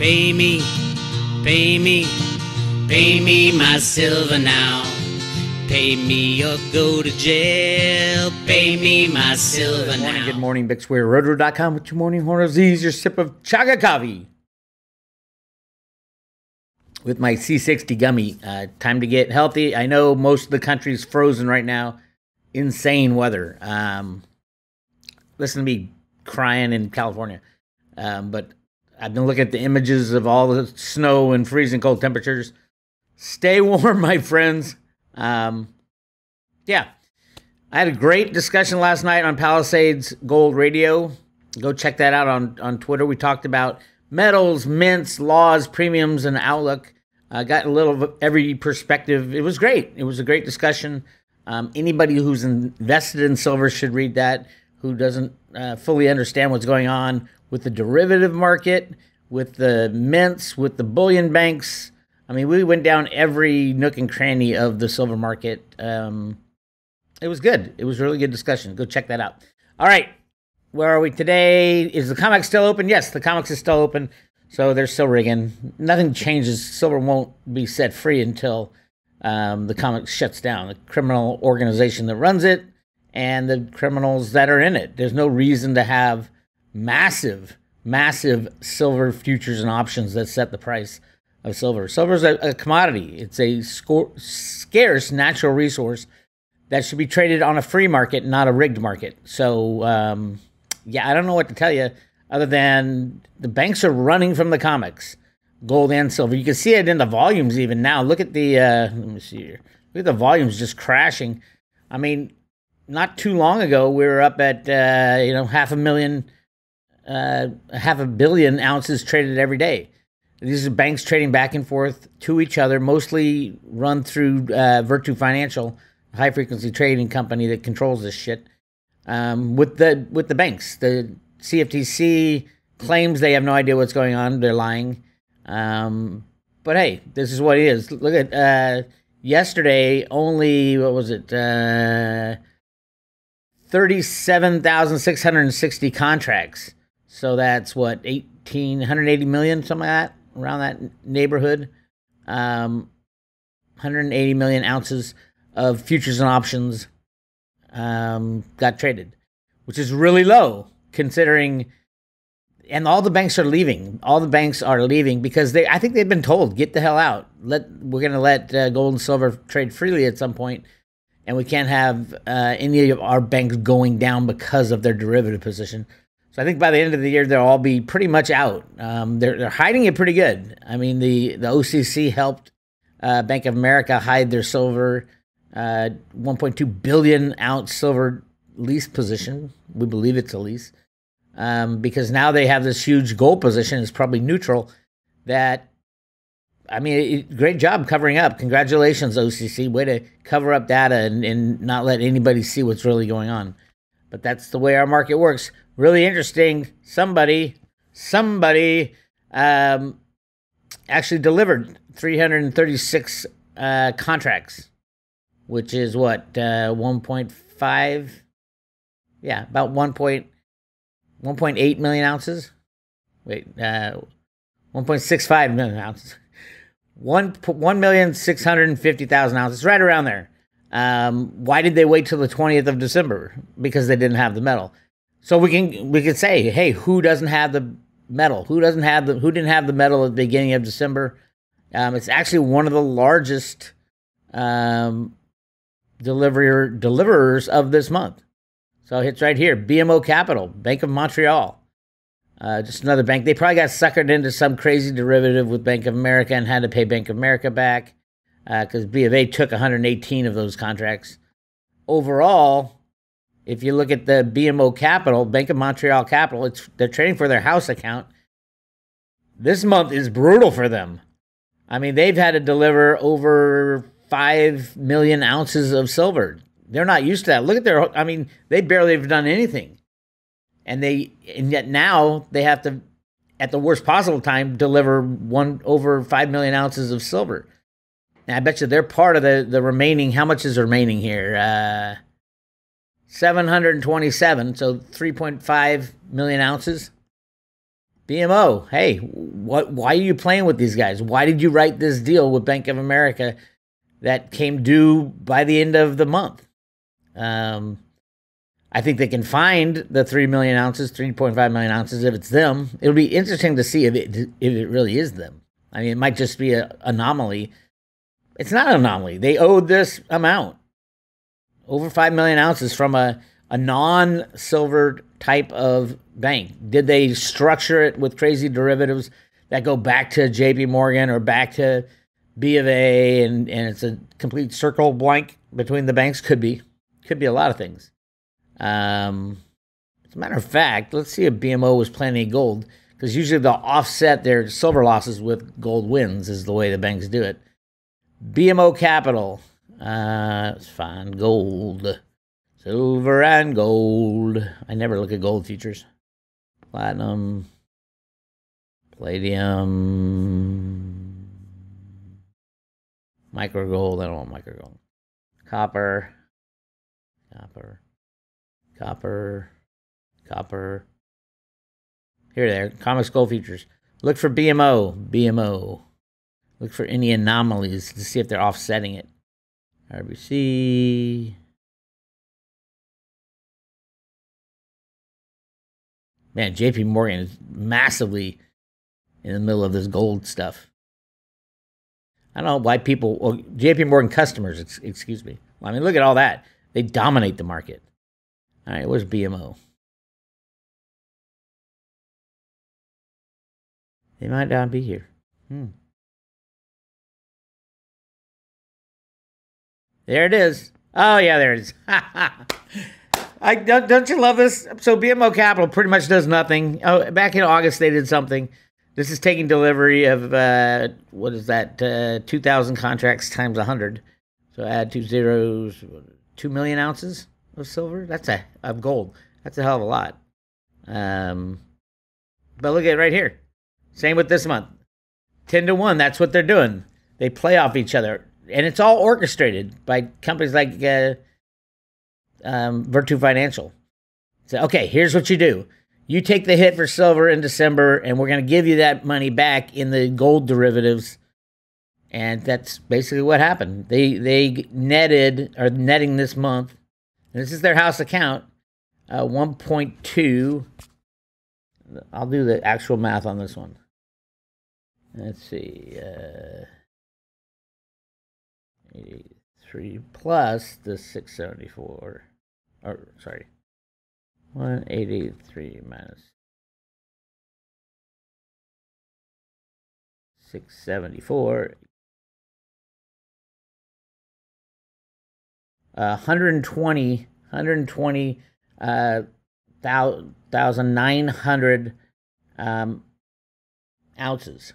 Pay me, pay me, pay me my silver now. Pay me or go to jail. Pay me my silver Good morning, now. good morning, Bix Weir. With your morning horn of Z's, your sip of chaga coffee. With my C60 gummy. Uh, time to get healthy. I know most of the country's frozen right now. Insane weather. Um, listen to me crying in California. Um, but I've been looking at the images of all the snow and freezing cold temperatures. Stay warm, my friends. Um, yeah. I had a great discussion last night on Palisades Gold Radio. Go check that out on, on Twitter. We talked about metals, mints, laws, premiums, and outlook. I uh, got a little of every perspective. It was great. It was a great discussion. Um, anybody who's invested in silver should read that, who doesn't uh, fully understand what's going on with the derivative market, with the mints, with the bullion banks. I mean, we went down every nook and cranny of the silver market. Um, it was good. It was really good discussion. Go check that out. All right. Where are we today? Is the COMEX still open? Yes, the COMEX is still open. So they're still rigging. Nothing changes. Silver won't be set free until um, the COMEX shuts down. The criminal organization that runs it and the criminals that are in it. There's no reason to have massive, massive silver futures and options that set the price of silver. Silver is a, a commodity. It's a scarce natural resource that should be traded on a free market, not a rigged market. So, um, yeah, I don't know what to tell you other than the banks are running from the COMEX, gold and silver. You can see it in the volumes even now. Look at the, uh, let me see here. Look at the volumes just crashing. I mean, not too long ago, we were up at, uh, you know, half a million, uh, half a billion ounces traded every day. These are banks trading back and forth to each other, mostly run through uh, Virtu Financial high frequency trading company that controls this shit um, with the with the banks. The CFTC claims they have no idea what's going on. They're lying. Um, but hey, this is what it is. Look at uh, yesterday. Only what was it? Uh, Thirty-seven thousand six hundred sixty contracts. So that's what eighteen hundred eighty million, something like that, around that neighborhood. Um, 180 million ounces of futures and options um, got traded, which is really low considering. And all the banks are leaving. All the banks are leaving because they. I think they've been told, "Get the hell out." Let we're going to let uh, gold and silver trade freely at some point, and we can't have uh, any of our banks going down because of their derivative position. So I think by the end of the year they'll all be pretty much out. Um, they're they're hiding it pretty good. I mean the the OCC helped uh, Bank of America hide their silver uh, 1.2 billion ounce silver lease position. We believe it's a lease um, because now they have this huge gold position. It's probably neutral. That I mean, it, great job covering up. Congratulations, OCC. Way to cover up data and, and not let anybody see what's really going on. But that's the way our market works. Really interesting. Somebody, somebody um, actually delivered 336 uh, contracts which is what uh, 1.5 yeah about 1 point, 1.8 million ounces. Wait uh, 1.65 million ounces. 1 1,650,000 ounces right around there. Um, why did they wait till the 20th of december? Because they didn't have the metal so we can we could say hey who doesn't have the metal who doesn't have the who didn't have the metal at the beginning of december um, it's actually one of the largest um, deliverer deliverers of this month. So it's right here, BMO Capital, Bank of Montreal. Uh, just another bank. They probably got suckered into some crazy derivative with Bank of America and had to pay Bank of America back because uh, B of A took 118 of those contracts. Overall, if you look at the BMO Capital, Bank of Montreal Capital, it's they're trading for their house account. This month is brutal for them. I mean, they've had to deliver over 5 million ounces of silver. They're not used to that. Look at their, I mean, they barely have done anything. And they, and yet now they have to, at the worst possible time, deliver one over 5 million ounces of silver. And I bet you they're part of the, the remaining, how much is remaining here? Uh, 727, so 3.5 million ounces. BMO, hey, What? Why are you playing with these guys? Why did you write this deal with Bank of America that came due by the end of the month? Um, I think they can find the three million ounces, three point five million ounces if it's them. It'll be interesting to see if it if it really is them. I mean, it might just be an anomaly. It's not an anomaly. They owed this amount, over five million ounces from a a non silver type of bank. Did they structure it with crazy derivatives that go back to J.P. Morgan or back to B of A, and and it's a complete circle blank between the banks? Could be, could be a lot of things. Um, as a matter of fact, let's see if BMO was planting gold because usually they'll offset their silver losses with gold wins, is the way the banks do it. BMO Capital, uh, let's find gold, silver and gold. I never look at gold futures. Platinum, palladium, micro gold. I don't want micro gold. Copper, copper copper, copper. Here, there, COMEX gold futures. Look for BMO, BMO. Look for any anomalies to see if they're offsetting it. RBC. Man, JP Morgan is massively in the middle of this gold stuff. I don't know why people, well, JP Morgan customers, excuse me. I mean, look at all that. They dominate the market. All right, where's BMO? They might not be here. Hmm. There it is. Oh yeah, there it is. I don't, don't you love this? So BMO Capital pretty much does nothing. Oh, back in August they did something. This is taking delivery of uh, what is that? Uh, two thousand contracts times hundred. So add two zeros, two million ounces of silver. That's a of gold. That's a hell of a lot. Um, but look at it right here. Same with this month. Ten to one. That's what they're doing. They play off each other, and it's all orchestrated by companies like uh, um, Virtu Financial. So okay, here's what you do. You take the hit for silver in December, and we're going to give you that money back in the gold derivatives. And that's basically what happened. They they netted or netting this month this is their house account. Uh, 1.2. I'll do the actual math on this one. Let's see. Uh, 83 plus the 674. Or, sorry. 183 minus 674 uh, 120 120 uh, thousand nine hundred um, ounces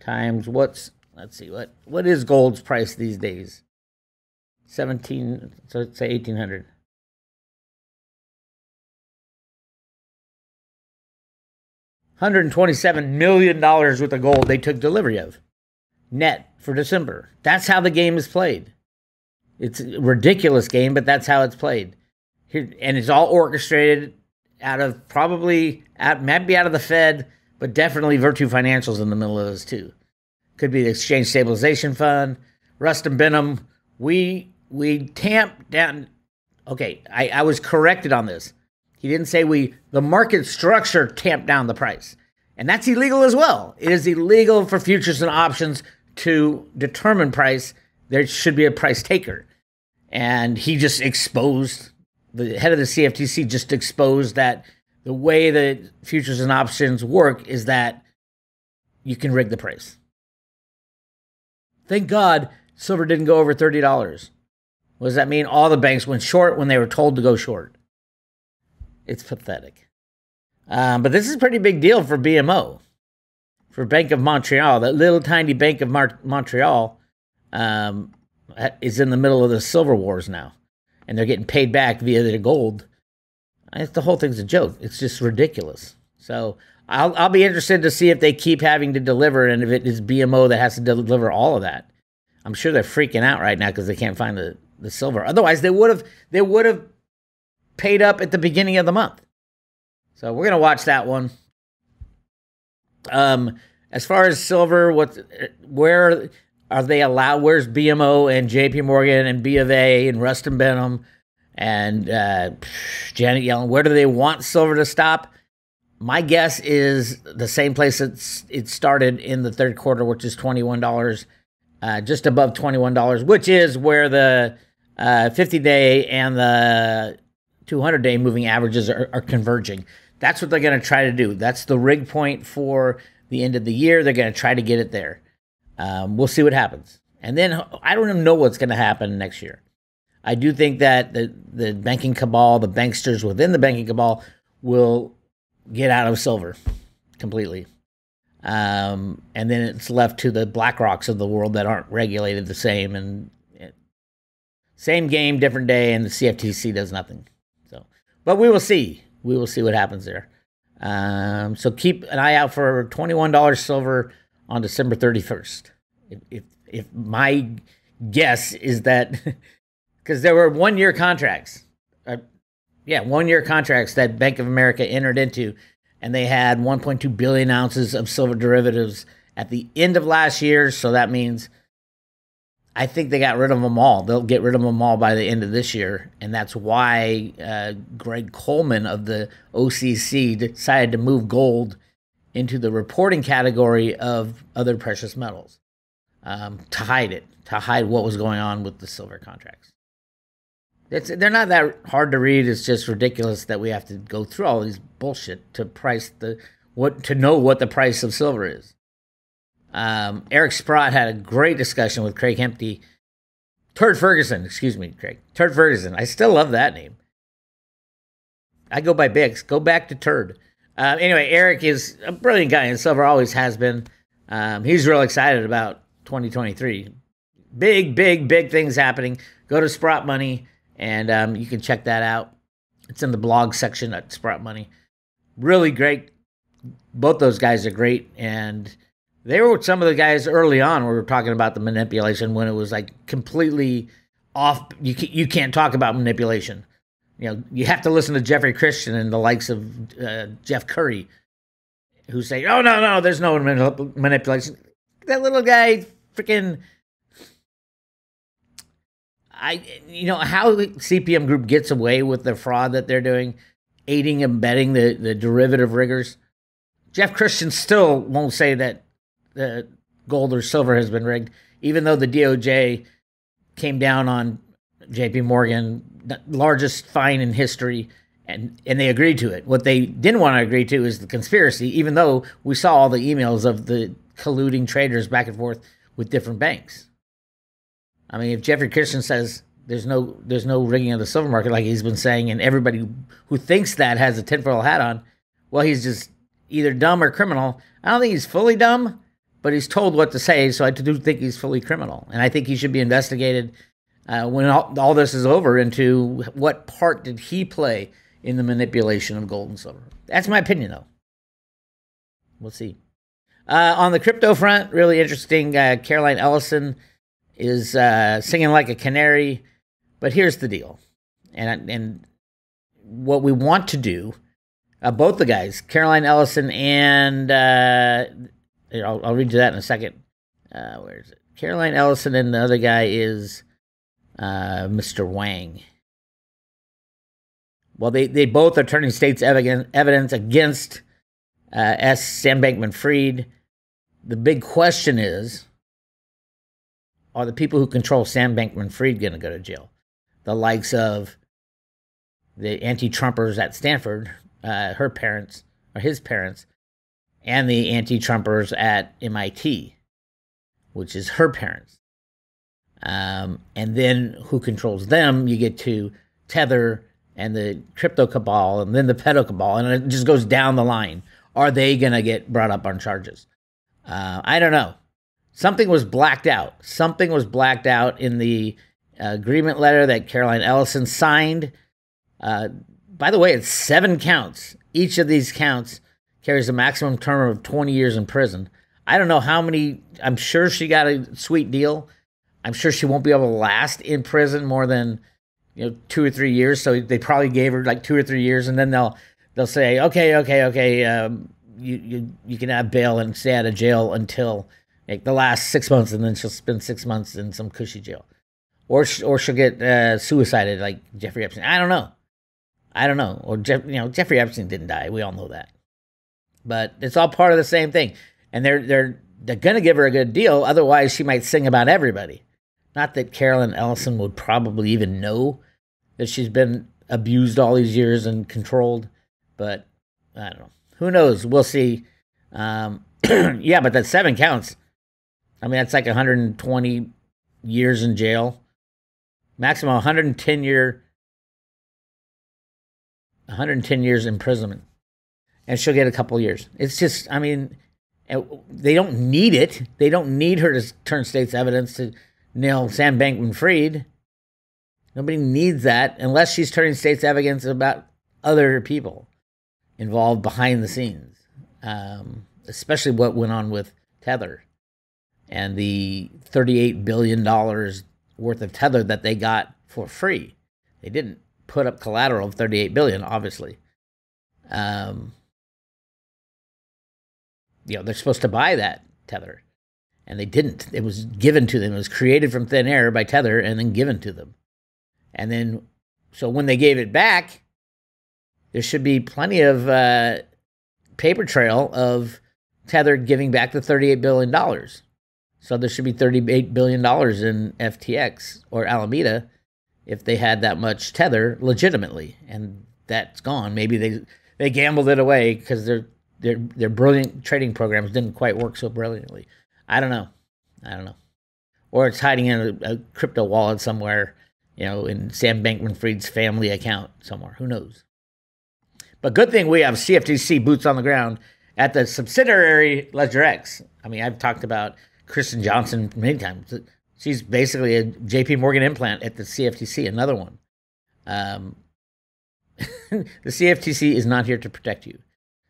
times what's let's see what what is gold's price these days 17 so let's say 1800 $127 million worth of gold they took delivery of net for December. That's how the game is played. It's a ridiculous game, but that's how it's played. Here, and it's all orchestrated out of probably out, maybe out of the Fed, but definitely Virtu Financials in the middle of this too. Could be the Exchange Stabilization Fund, Rostin Behnam. We we tamped down. Okay, I, I was corrected on this. He didn't say we. The market structure tamped down the price, and that's illegal as well. It is illegal for futures and options to determine price. There should be a price taker and he just exposed the head of the CFTC just exposed that the way that futures and options work is that you can rig the price. Thank God silver didn't go over $30. What does that mean? All the banks went short when they were told to go short. It's pathetic. Um, but this is a pretty big deal for BMO, for Bank of Montreal, that little tiny Bank of Mar- Montreal. Um, is in the middle of the silver wars now, and they're getting paid back via their gold. the whole thing's a joke. It's just ridiculous. So I'll I'll be interested to see if they keep having to deliver, and if it is BMO that has to deliver all of that. I'm sure they're freaking out right now because they can't find the, the silver. Otherwise, they would have they would have paid up at the beginning of the month. So we're gonna watch that one. Um, as far as silver, what, where are they allowed? Where's BMO and J.P. Morgan and B of A and Rostin Behnam and uh, Janet Yellen? Where do they want silver to stop? My guess is the same place it's it started in the third quarter, which is twenty one dollars, uh, just above twenty one dollars, which is where the uh, fifty day and the two hundred day moving averages are, are converging. That's what they're going to try to do. That's the rig point for the end of the year. They're going to try to get it there. Um, we'll see what happens. And then I don't even know what's going to happen next year. I do think that the, the banking cabal, the banksters within the banking cabal, will get out of silver completely. Um, and then it's left to the Black Rocks of the world that aren't regulated the same. And it, same game, different day, and the CFTC does nothing. So, but we will see we will see what happens there. Um, so keep an eye out for $21 silver on December 31st. If, if, if my guess is that because there were one year contracts, uh, yeah, one year contracts that Bank of America entered into, and they had 1.2 billion ounces of silver derivatives at the end of last year. So that means I think they got rid of them all. They'll get rid of them all by the end of this year, and that's why uh, Greg Coleman of the OCC decided to move gold into the reporting category of other precious metals um, to hide it, to hide what was going on with the silver contracts. It's, they're not that hard to read. It's just ridiculous that we have to go through all these bullshit to price the what to know what the price of silver is. Um, Eric Sprott had a great discussion with Craig Hemke. Turd Ferguson, excuse me, Craig. Turd Ferguson. I still love that name. I go by Bix. Go back to Turd. Uh, anyway, Eric is a brilliant guy, and Silver always has been. Um, he's real excited about 2023. Big, big, big things happening. Go to Sprott Money, and um, you can check that out. It's in the blog section at Sprott Money. Really great. Both those guys are great, and they were some of the guys early on. Where we were talking about the manipulation when it was like completely off. You you can't talk about manipulation. You know, you have to listen to Jeffrey Christian and the likes of uh, Jeff Currie, who say, "Oh no, no, there's no manipulation." That little guy, freaking. I, you know, how CPM Group gets away with the fraud that they're doing, aiding and betting the, the derivative riggers. Jeff Christian still won't say that the gold or silver has been rigged, even though the DOJ came down on J.P. Morgan, the largest fine in history, and and they agreed to it. What they didn't want to agree to is the conspiracy, even though we saw all the emails of the colluding traders back and forth with different banks. I mean, if Jeffrey Christian says there's no there's no rigging of the silver market like he's been saying, and everybody who thinks that has a tinfoil hat on, well, he's just either dumb or criminal. I don't think he's fully dumb, but he's told what to say. So I do think he's fully criminal, and I think he should be investigated uh, when all, all, this is over into what part did he play in the manipulation of gold and silver. That's my opinion, though. We'll see. Uh, on the crypto front, really interesting. Uh, Caroline Ellison is uh, singing like a canary, but here's the deal, and and what we want to do. Uh, both the guys, Caroline Ellison and uh, I'll, I'll read you that in a second. Uh, where is it? Caroline Ellison and the other guy is uh, Mr. Wang. Well, they, they both are turning state's evidence against uh, S. Sam Bankman Fried. The big question is are the people who control Sam Bankman Fried going to go to jail? The likes of the anti Trumpers at Stanford, uh, her parents, or his parents, and the anti Trumpers at MIT, which is her parents. Um, and then who controls them? You get to Tether and the crypto cabal, and then the pedo cabal, and it just goes down the line. Are they going to get brought up on charges? Uh, I don't know. Something was blacked out. Something was blacked out in the agreement letter that Caroline Ellison signed. Uh, by the way, it's seven counts. Each of these counts carries a maximum term of 20 years in prison. I don't know how many, I'm sure she got a sweet deal. I'm sure she won't be able to last in prison more than, you know, two or three years. So they probably gave her like two or three years and then they'll, they'll say, okay, okay, okay, um, you you you can have bail and stay out of jail until like the last six months, and then she'll spend six months in some cushy jail, or sh- or she'll get uh, suicided like Jeffrey Epstein. I don't know. I don't know. Or Jeff, you know, Jeffrey Epstein didn't die. We all know that. But it's all part of the same thing, and they're they're they're gonna give her a good deal. Otherwise, she might sing about everybody. Not that Caroline Ellison would probably even know that she's been abused all these years and controlled, but I don't know. Who knows? We'll see. Um, yeah, but that seven counts. I mean, that's like 120 years in jail, maximum 110 year, 110 years imprisonment, and she'll get a couple years. It's just, I mean, they don't need it. They don't need her to turn state's evidence to nail Sam Bankman Fried. Nobody needs that unless she's turning state's evidence about other people involved behind the scenes, um, especially what went on with Tether and the $38 billion worth of Tether that they got for free. They didn't put up collateral of 38 billion, obviously. Um, you know, they're supposed to buy that Tether, and they didn't. It was given to them. It was created from thin air by Tether and then given to them. And then, so when they gave it back, there should be plenty of uh, paper trail of Tether giving back the $38 billion. So there should be $38 billion in FTX or Alameda if they had that much Tether legitimately. And that's gone. Maybe they, they gambled it away because their, their, their brilliant trading programs didn't quite work so brilliantly. I don't know. I don't know. Or it's hiding in a, a crypto wallet somewhere you know, in Sam Bankman Fried's family account somewhere. Who knows? But good thing we have CFTC boots on the ground at the subsidiary LedgerX. I mean, I've talked about Kristen Johnson many times. She's basically a JP Morgan implant at the CFTC, another one. Um, the CFTC is not here to protect you.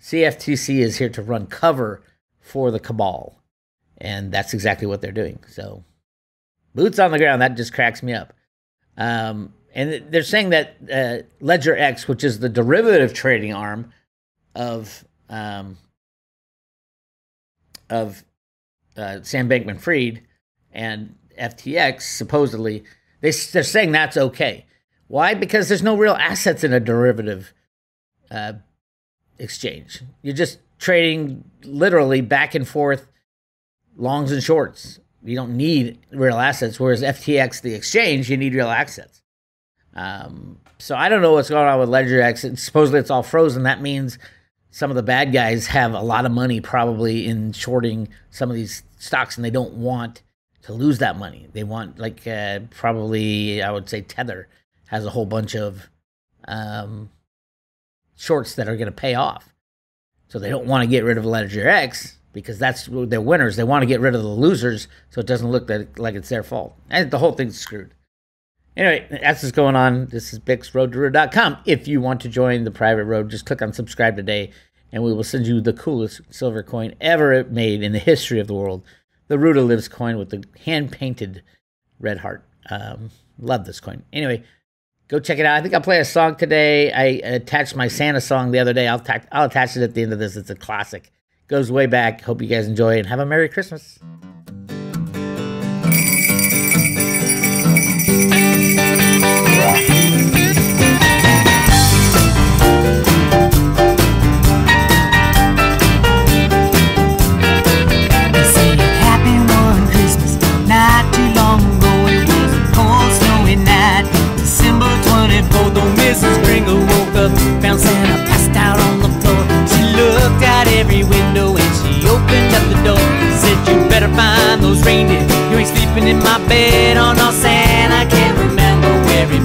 CFTC is here to run cover for the cabal. And that's exactly what they're doing. So, boots on the ground, that just cracks me up. Um, and they're saying that uh, Ledger X, which is the derivative trading arm of um, of uh, Sam Bankman Fried and FTX, supposedly, they, they're saying that's okay. Why? Because there's no real assets in a derivative uh, exchange. You're just trading literally back and forth, longs and shorts you don't need real assets. Whereas FTX, the exchange, you need real assets. Um, so I don't know what's going on with Ledger X. supposedly it's all frozen. That means some of the bad guys have a lot of money probably in shorting some of these stocks, and they don't want to lose that money. They want like uh, probably I would say Tether has a whole bunch of um, shorts that are going to pay off, so they don't want to get rid of Ledger X because that's they're winners. They want to get rid of the losers so it doesn't look that, like it's their fault. And the whole thing's screwed. Anyway, that's what's going on. This is BixRoadToRoad.com. If you want to join the private road, just click on subscribe today and we will send you the coolest silver coin ever made in the history of the world. The Roota Lives coin with the hand painted red heart. Um, love this coin. Anyway, go check it out. I think I'll play a song today. I attached my Santa song the other day. I'll, ta- I'll attach it at the end of this. It's a classic goes way back. Hope you guys enjoy and have a Merry Christmas. In my bed. Oh no, Santa can't remember where he